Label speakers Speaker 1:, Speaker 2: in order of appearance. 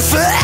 Speaker 1: forever